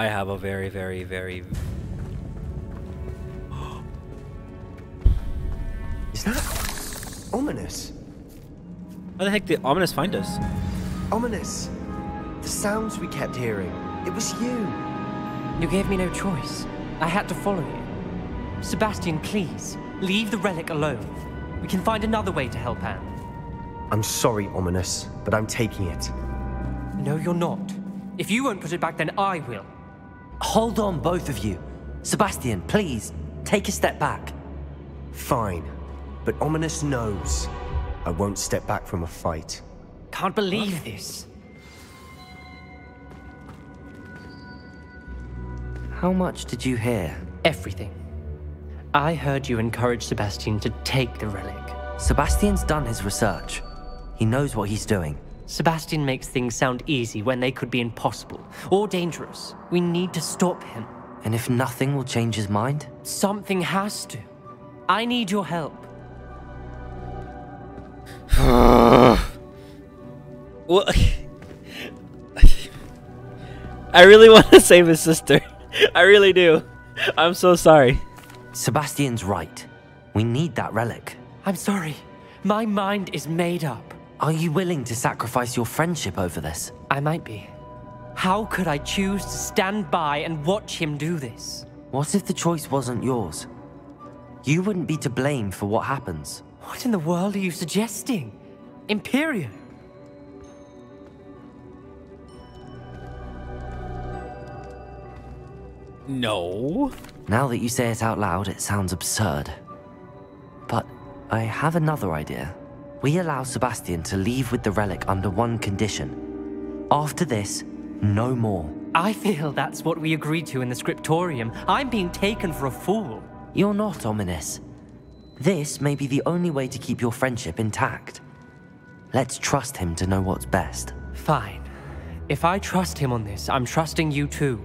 I have a very, very, very. Is that Ominis? How the heck did Ominis find us? Ominis. The sounds we kept hearing. It was you. You gave me no choice. I had to follow you. Sebastian, please, leave the relic alone. We can find another way to help Anne. I'm sorry, Ominis, but I'm taking it. No, you're not. If you won't put it back, then I will. Hold on, both of you. Sebastian, please, take a step back. Fine. But Ominis knows. I won't step back from a fight. Can't believe this. How much did you hear? Everything. I heard you encourage Sebastian to take the relic. Sebastian's done his research. He knows what he's doing. Sebastian makes things sound easy when they could be impossible or dangerous. We need to stop him. And if nothing will change his mind? Something has to. I need your help. Well, I really want to save his sister. I really do. I'm so sorry. Sebastian's right. We need that relic. I'm sorry. My mind is made up. Are you willing to sacrifice your friendship over this? I might be. How could I choose to stand by and watch him do this? What if the choice wasn't yours? You wouldn't be to blame for what happens. What in the world are you suggesting? Imperium? No. Now that you say it out loud, it sounds absurd. But I have another idea. We allow Sebastian to leave with the relic under one condition. After this, no more. I feel that's what we agreed to in the scriptorium. I'm being taken for a fool. You're not Ominis. This may be the only way to keep your friendship intact. Let's trust him to know what's best. Fine. If I trust him on this, I'm trusting you too.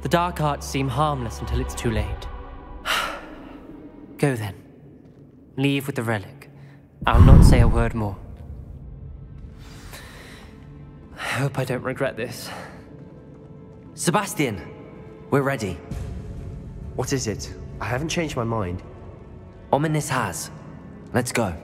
The dark arts seem harmless until it's too late. Go then. Leave with the relic. I'll not say a word more. I hope I don't regret this. Sebastian, we're ready. What is it? I haven't changed my mind. Ominis has. Let's go.